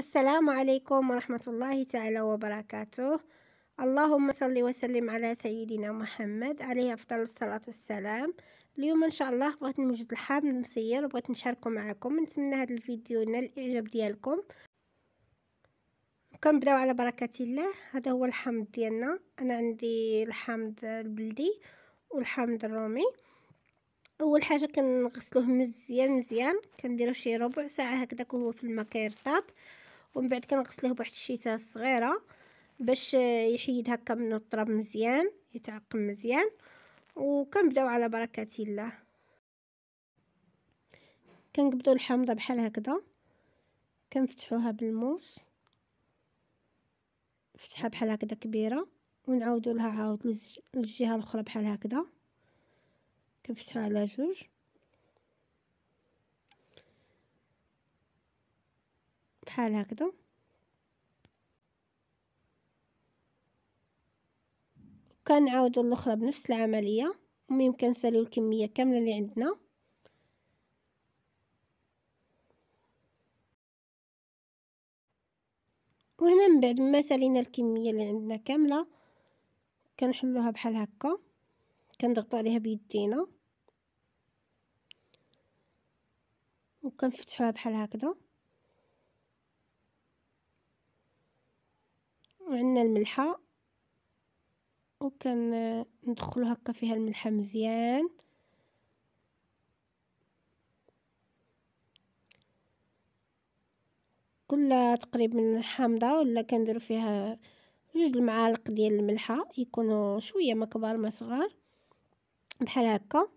السلام عليكم ورحمة الله تعالى وبركاته. اللهم صل وسلم على سيدنا محمد عليه أفضل الصلاة والسلام. اليوم إن شاء الله بغيت نوجد الحامض مسير وبغيت نشاركه معكم نتمنى هذا الفيديو ينال الإعجاب ديالكم. كنبداو على بركة الله. هذا هو الحامض ديالنا. أنا عندي الحامض البلدي والحامض الرومي. أول حاجة كنغسلوه مزيان مزيان. كنديرو شي ربع ساعة هكذاك وهو في الماء كيرطاب ومن بعد كنغسلوه بواحد الشيتة صغيرة باش يحيد هكا منه التراب مزيان يتعقم مزيان وكنبداو على بركة الله. كنقبضوا الحامضة بحال هكذا كنفتحوها بالموس فتحة بحال هكذا كبيرة ونعاودوا لها عاود للجهة الأخرى بحال هكذا. كنفتحو على جوج. بحال هكذا. كنعاودو الاخرى بنفس العملية المهم كنساليو الكمية كاملة اللي عندنا. وهنا من بعد ما سالينا الكمية اللي عندنا كاملة كنحلوها بحال هكا. كنضغطوا عليها بيدينا. وكنفتحوها بحال هكذا. وعندنا الملحة وكان ندخلو هكا فيها الملحة مزيان. كل تقريبا حامضة ولا كنديرو فيها جوج المعالق ديال الملحة يكونوا شوية ما كبار ما صغار بحال هكا.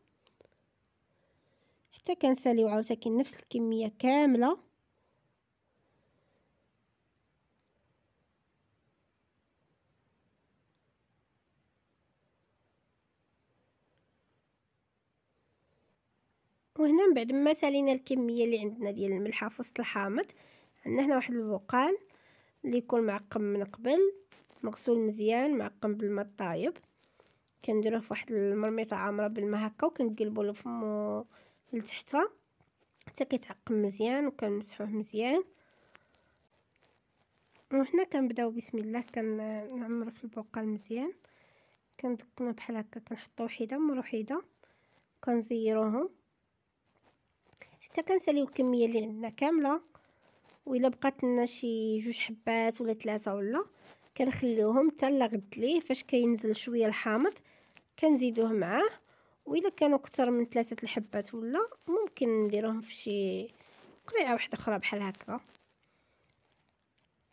حتى كنساليو عاوتاني نفس الكمية كاملة. وهنا من بعد ما سالينا الكمية اللي عندنا ديال الملحة في وسط الحامض. عندنا هنا واحد البقال اللي يكون معقم من قبل مغسول مزيان معقم بالماء الطايب. كنديروه في المرميطه عامرة بالماء هكا وكنقلبوا له فمو لتحت حتى كيتعقم مزيان وكنمسحوه مزيان. وهنا كنبداو بسم الله كنعمرو في البقال مزيان. كندقنو بحال هكا كنحطو وحده مره وحده كنزيروهم. حتى كنساليو الكمية اللي عندنا كاملة وإلا بقات لنا شي جوج حبات ولا ثلاثة ولا كنخليوهم حتى لغد ليه فاش كينزل شوية الحامض كنزيدوه معاه وإلا كانوا كتر من ثلاثة الحبات ولا ممكن نديروهم في شي قريعه واحدة أخرى بحال هكا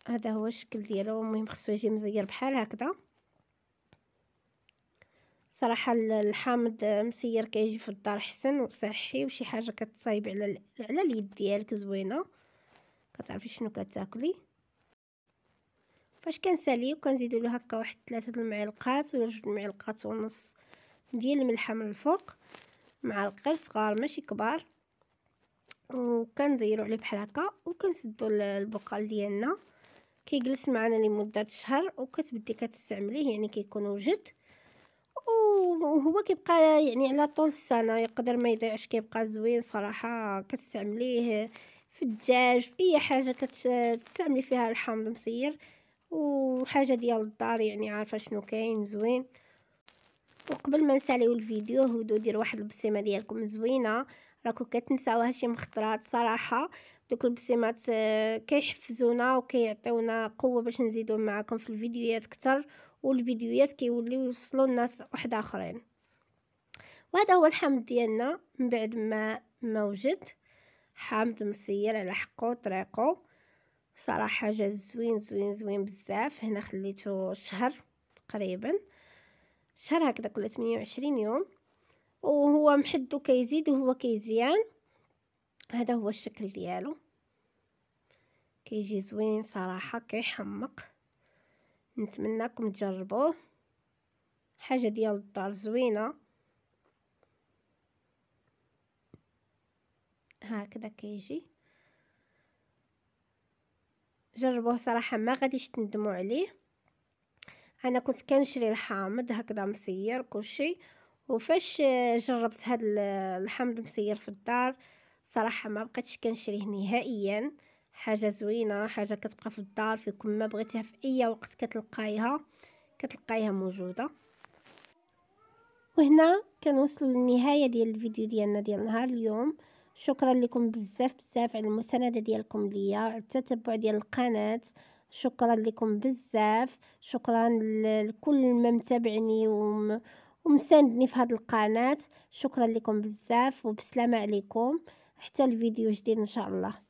هذا هو الشكل ديالو المهم خصو يجي مزير بحال هكذا. صراحة الحامض مسير كيجي في الدار حسن وصحي وشي حاجة كتصايب على على اليد ديالك زوينة. كتعرفي شنو كتاكلي. فاش كنساليو كنزيدو له هكا واحد ثلاثة المعلقات ولا جوج المعلقات ونص ديال الملحه من الفوق مع القر صغار ماشي كبار. وكنزيرو عليه بحال هكا وكنسدو البقال ديالنا. كيجلس معنا لمدة شهر وكتبدي كتستعمليه يعني كيكون وجد. وهو كيبقى يعني على طول السنة يقدر ما يضيعش كيبقى زوين صراحة كتستعمليه في الدجاج في أي حاجة كتستعملي فيها الحامض مسير وحاجة ديال الدار يعني عارفة شنو كاين زوين. وقبل ما نساليو الفيديو هودو دير واحد البصيمة ديالكم زوينة راكم كتنساو شي مخطرات صراحة. دوك البصيمات آه، كيحفزونا وكيعطيونا قوة باش نزيدو معكم في الفيديوهات أكثر والفيديوهات كيوليو يوصلوا الناس واحد آخرين. وهذا هو الحمد ديالنا. من بعد ما موجد حامض مسير على حقو طريقو صراحة جا زوين زوين زوين بزاف. هنا خليته شهر تقريبا. شهر هكذا كل 28 يوم. وهو محدو كيزيد وهو كيزيان. هذا هو الشكل ديالو. كيجي زوين صراحة كيحمق. نتمنىكم تجربوه. حاجة ديال الدار زوينة. هكذا كيجي. جربوه صراحة ما غاديش تندموا عليه. أنا كنت كنشري الحامض هكذا مسير كلشي. وفاش جربت هاد الحامض مسير في الدار صراحة ما بقيتش كنشريه نهائيا. حاجة زوينة حاجة كتبقى في الدار في كل ما بغيتيها في أي وقت كتلقايها كتلقايها موجودة. وهنا كنوصلوا للنهاية ديال الفيديو ديالنا ديال نهار اليوم. شكرا لكم بزاف بزاف على المساندة ديالكم ليا التتبع ديال القناة. شكرا لكم بزاف. شكرا لكل ما متابعني وم... ومساندني في هذه القناة. شكرا لكم بزاف وبسلامه عليكم. حتى الفيديو جديد إن شاء الله.